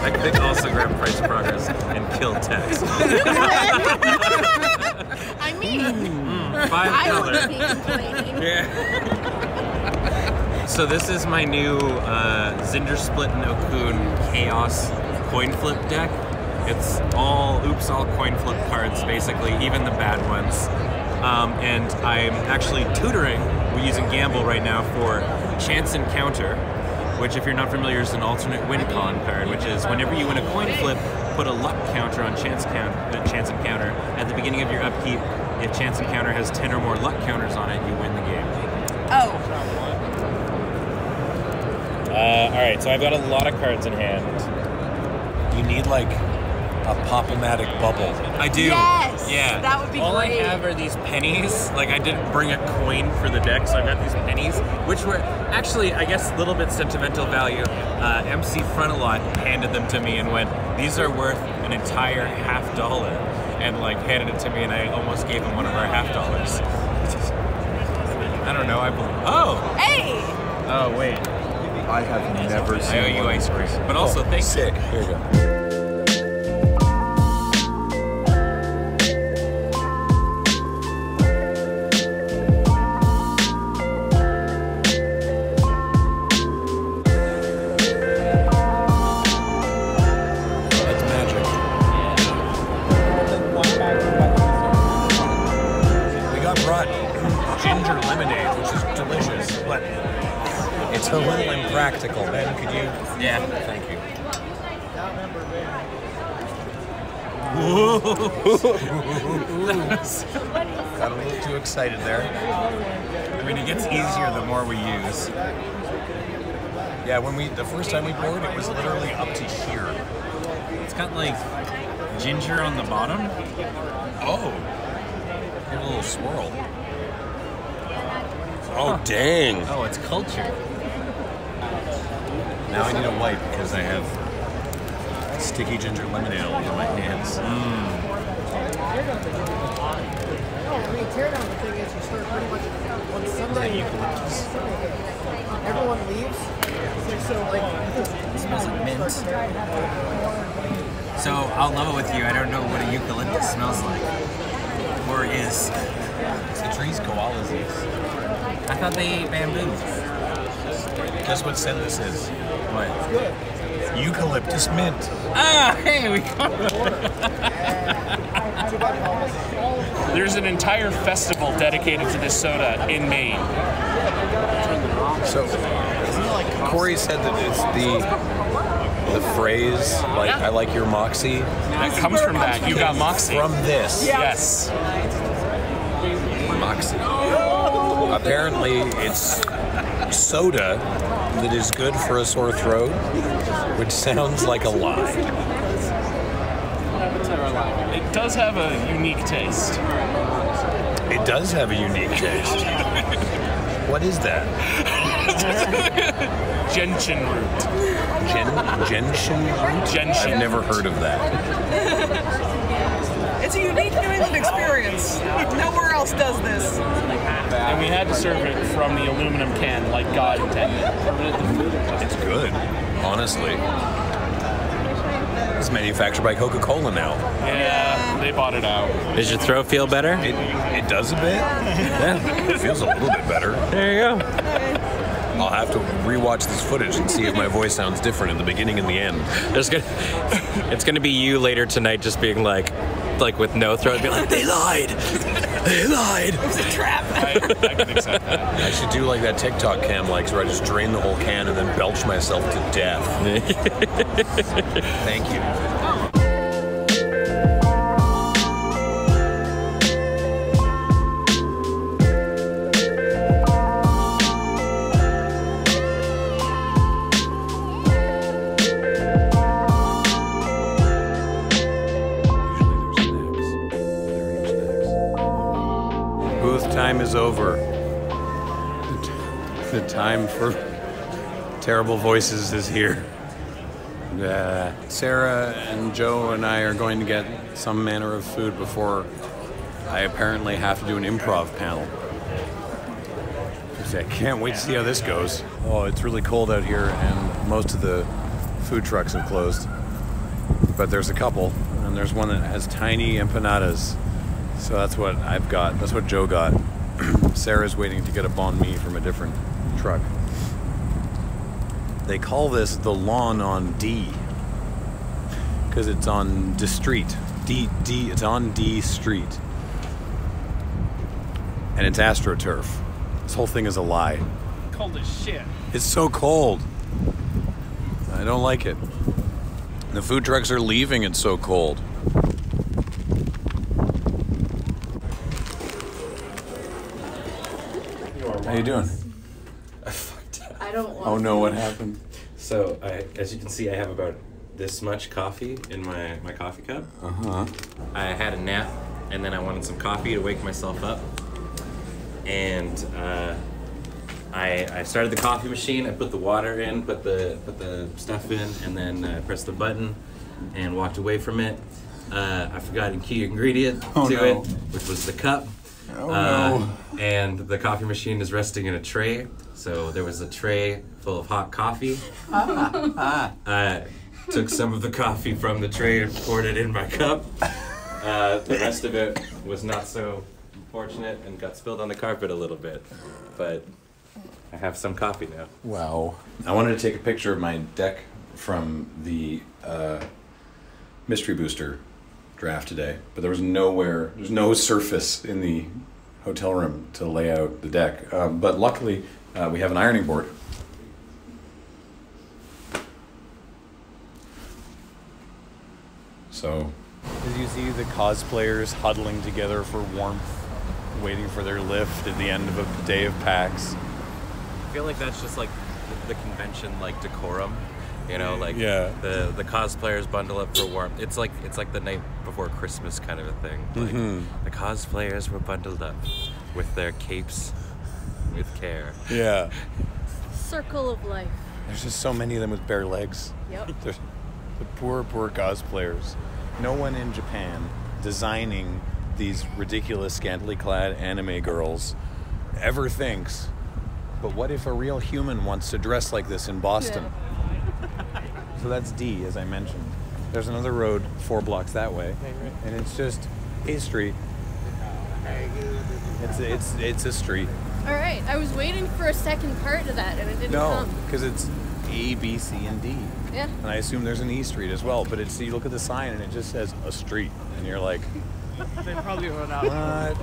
I could also grab price progress and kill text. I mean, Five I would be complaining. Yeah. so this is my new uh, Zndrsplt No Kun Chaos coin flip deck. It's all oops, all coin flip cards basically, even the bad ones. Um, and I'm actually tutoring. We're using Gamble right now for Chance Encounter, which, if you're not familiar, is an alternate win con card. Which is whenever you win a coin flip, put a luck counter on Chance count, uh, Chance Encounter at the beginning of your upkeep. If Chance Encounter has 10 or more luck counters on it, you win the game. Oh, Uh, all right, so I've got a lot of cards in hand. You need like a pop-o-matic bubble. I do. Yes, Yeah. that would be All great. I have are these pennies. Like I didn't bring a coin for the deck, so I've got these pennies, which were actually, I guess, a little bit sentimental value. Uh, MC Frontalot handed them to me and went, "These are worth an entire half dollar," and like handed it to me, and I almost gave him one of our half dollars. I don't know. I believe. Oh. hey, Oh wait. I have never seen I owe you ice cream, but also thank you. Sick. Here you go. It's a little impractical. Ben, could you? Yeah. Thank you. Got a little too excited there. I mean, it gets easier the more we use. Yeah, when we the first time we poured, it was literally up to here. It's got like ginger on the bottom. Oh, a little swirl. Oh dang! Oh, it's culture. Now I need a wipe because I have sticky ginger lemonade all over my hands. Mm. I mean, teardown the thing is you start pretty much. Everyone leaves. So like, It smells like mint. So I'll level with you. I don't know what a eucalyptus smells like, or is. It's the trees koalas eat. I thought they ate bamboo. Guess what scent this is? What? Eucalyptus mint. Ah, hey, we got There's an entire festival dedicated to this soda in Maine. So, Corey said that it's the the phrase like Yeah. "I like your moxie" That comes from that. You got Moxie. from this Yes. moxie. Apparently, it's soda that is good for a sore throat, which sounds like a lie. It does have a unique taste. It does have a unique taste. What is that? Gentian root. Gen gentian root? Gentian. I've never heard of that. It's a unique New England experience. Nowhere else does this. And we had to serve it from the aluminum can like God intended. It's good, honestly. It's manufactured by Coca-Cola now. Yeah, they bought it out. Does your throat feel better? It it does a bit. Yeah, it feels a little bit better. There you go. I'll have to rewatch this footage and see if my voice sounds different in the beginning and the end. There's gonna, it's gonna be you later tonight, just being like, like with no throat, be like, they lied, they lied. I, I can accept that. I should do like that TikTok cam likes where I just drain the whole can and then belch myself to death. Thank you. Time for terrible voices is here. Uh, Sarah and Joe and I are going to get some manner of food before I apparently have to do an improv panel. I can't wait to see how this goes. Oh, it's really cold out here, and most of the food trucks have closed. but there's a couple, and there's one that has tiny empanadas. So that's what I've got. That's what Joe got. Sarah's waiting to get a banh mi from a different truck. They call this the lawn on D because it's on D Street. D D. It's on D Street, and it's AstroTurf. This whole thing is a lie. Cold as shit. It's so cold. I don't like it. The food trucks are leaving. It's so cold. How you doing? I don't want. Oh no, what happened? So, I, as you can see, I have about this much coffee in my, my coffee cup. Uh huh. I had a nap, and then I wanted some coffee to wake myself up. And uh, I, I started the coffee machine. I put the water in, put the put the stuff in, and then uh, pressed the button, and walked away from it. Uh, I forgot a key ingredient Oh, to no. it, which was the cup. Oh Uh, no. and the coffee machine is resting in a tray. So there was a tray full of hot coffee. I took some of the coffee from the tray and poured it in my cup. Uh, the rest of it was not so fortunate and got spilled on the carpet a little bit. But I have some coffee now. Wow. I wanted to take a picture of my deck from the uh, mystery booster draft today, but there was nowhere, there's no surface in the hotel room to lay out the deck. Um, but luckily, uh, we have an ironing board. So. Did you see the cosplayers huddling together for warmth, waiting for their lift at the end of a day of PAX? I feel like that's just like the convention like decorum. You know, like Yeah. the the cosplayers bundle up for warmth. It's like it's like the night before Christmas kind of a thing. Like Mm-hmm. the cosplayers were bundled up with their capes with care. Yeah. Circle of life. There's just so many of them with bare legs. Yep. There's the poor, poor cosplayers. No one in Japan designing these ridiculous, scantily clad anime girls ever thinks, but what if a real human wants to dress like this in Boston? So that's D, as I mentioned. There's another road four blocks that way, and it's just a street. It's it's it's a street. All right. I was waiting for a second part to that, and it didn't No, come. because it's A, B, C, and D. Yeah. And I assume there's an E Street as well, but it's you look at the sign and it just says a street, and you're like, They probably went out. what?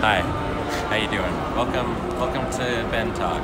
Hi, how you doing? Welcome, welcome to Ben Talk.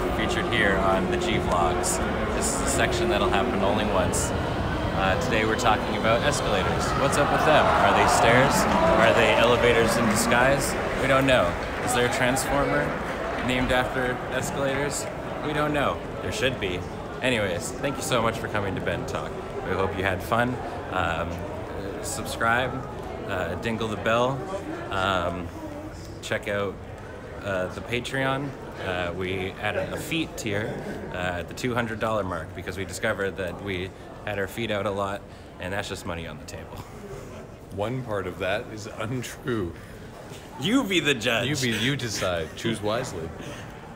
We're Featured here on the G Vlogs. This is a section that'll happen only once. Uh, today we're talking about escalators. What's up with them? Are they stairs? Are they elevators in disguise? We don't know. Is there a transformer named after escalators? We don't know. There should be. Anyways, thank you so much for coming to Ben Talk. We hope you had fun. Um, subscribe, uh, dingle the bell. Um, check out uh, the Patreon. Uh, we added a feet tier uh, at the $200 mark because we discovered that we had our feet out a lot, and that's just money on the table. One part of that is untrue. You be the judge. You be you decide. Choose wisely.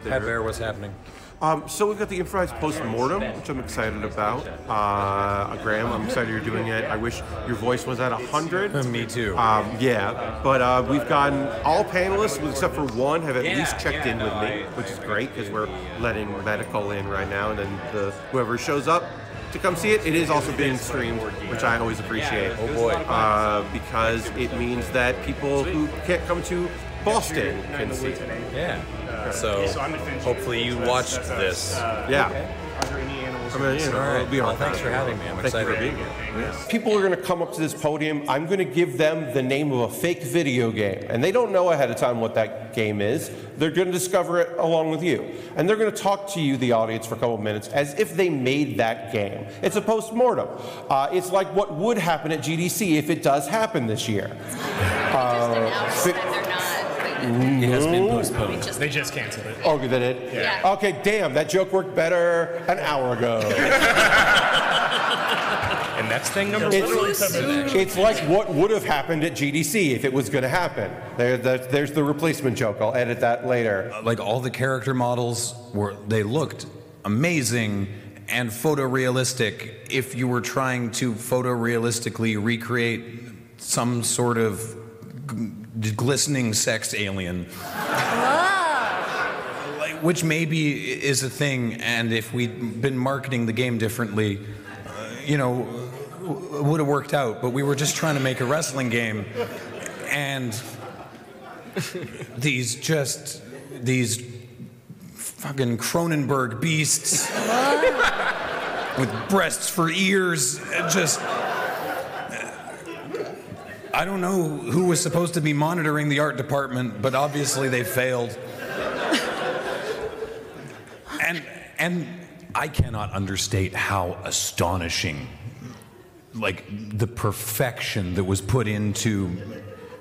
Pat Bear, what's happening? Um, so we've got the improvised post-mortem, which I'm excited about. Uh, Graham, I'm excited you're doing it. I wish your voice was at 100. Me too. Um, yeah, but uh, we've gotten all panelists, except for one, have at least checked in with me, which is great because we're letting medical in right now, and then the, whoever shows up to come see it, it is also being streamed, which I always appreciate. Oh boy. Uh, because it means that people who can't come to Boston can see it. Yeah. So hopefully you watched this. Yeah. I mean, you know, All right. it'll be Well, on thanks for having me. I'm Thank excited. to be here. People are going to come up to this podium. I'm going to give them the name of a fake video game. And they don't know ahead of time what that game is. They're going to discover it along with you. And they're going to talk to you, the audience, for a couple of minutes as if they made that game. It's a post mortem. Uh, it's like what would happen at GDC if it does happen this year. Uh, fi- It has been mm-hmm. postponed. They just canceled it. Oh, did it? Yeah. Okay, damn, that joke worked better an hour ago. And that's thing number It's, it's like what would have happened at GDC if it was going to happen. There, that- there's the replacement joke. I'll edit that later. Uh, like all the character models were they looked amazing and photorealistic if you were trying to photorealistically recreate some sort of g- glistening sex alien. Like, Which maybe is a thing, and if we'd been marketing the game differently, uh, you know, would have worked out. But we were just trying to make a wrestling game, and these just these fucking Cronenberg beasts with breasts for ears. Just. I don't know who was supposed to be monitoring the art department, but obviously they failed. and and I cannot understate how astonishing like the perfection that was put into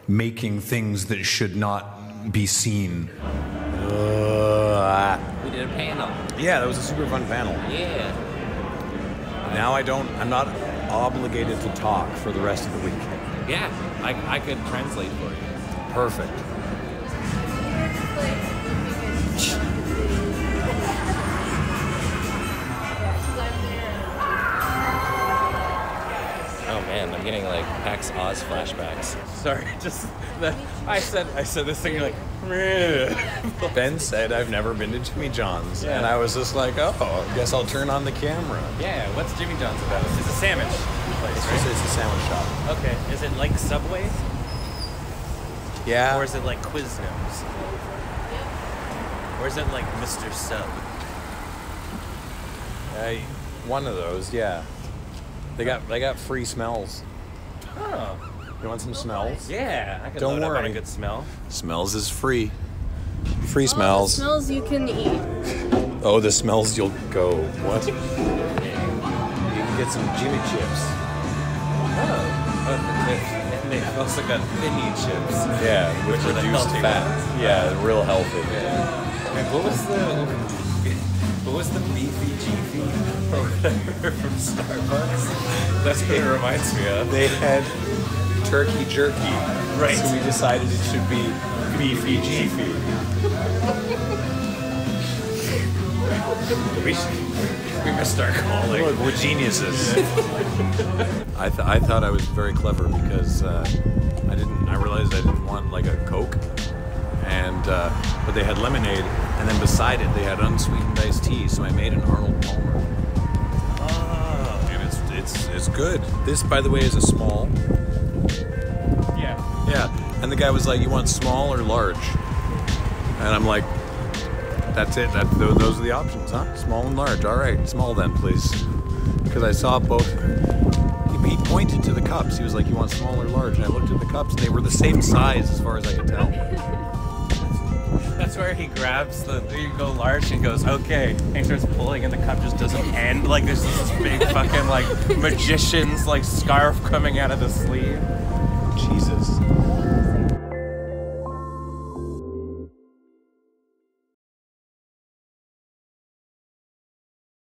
making things that should not be seen. We did a panel. Yeah, that was a super fun panel. Yeah. Now I don't, I'm not obligated to talk for the rest of the week. Yeah. I, I could translate for you. Perfect. Oh man, I'm getting like PAX Oz flashbacks. Sorry, just the, I said I said this thing. You're like, Ben said I've never been to Jimmy John's, and I was just like, oh, I guess I'll turn on the camera. yeah. What's Jimmy John's about? It's a sandwich place, It's right? just it's a sandwich shop. Okay. Is it like Subway, Yeah. or is it like Quiznos, or is it like Mr. Sub? Uh, one of those, yeah. They got they got free smells. Oh, You want some smells? yeah. I could Don't load up on a good smell. Smells is free. Free All the smells. smells you can eat. Oh, the smells you'll go. What? You can get some Jimmy chips. And they've also got mini chips. Yeah, with Which are the reduced fat. ones. Yeah, real healthy. And what was the what was the beefy Jiffy or whatever from Starbucks? That's what it reminds me of. They had turkey jerky. Right. So we decided it should be beefy Jiffy. We should we must start calling. Look, we're geniuses. I, th- I thought I was very clever because uh, I didn't. I realized I didn't want like a Coke, and uh, but they had lemonade, and then beside it they had unsweetened iced tea. So I made an Arnold Palmer. Oh. and it's it's it's good. This, by the way, is a small. Yeah. Yeah, and the guy was like, "You want small or large?" And I'm like, "That's it. That those are the options, huh? Small and large. All right, small then, please." Because I saw both. He, pointed to the cups. He was like, "You want small or large?" And I looked at the cups, and they were the same size as far as I could tell. That's where he grabs the you go large and goes, okay. And he starts pulling and the cup just doesn't end. Like there's this big fucking like magician's like scarf coming out of the sleeve. Jesus.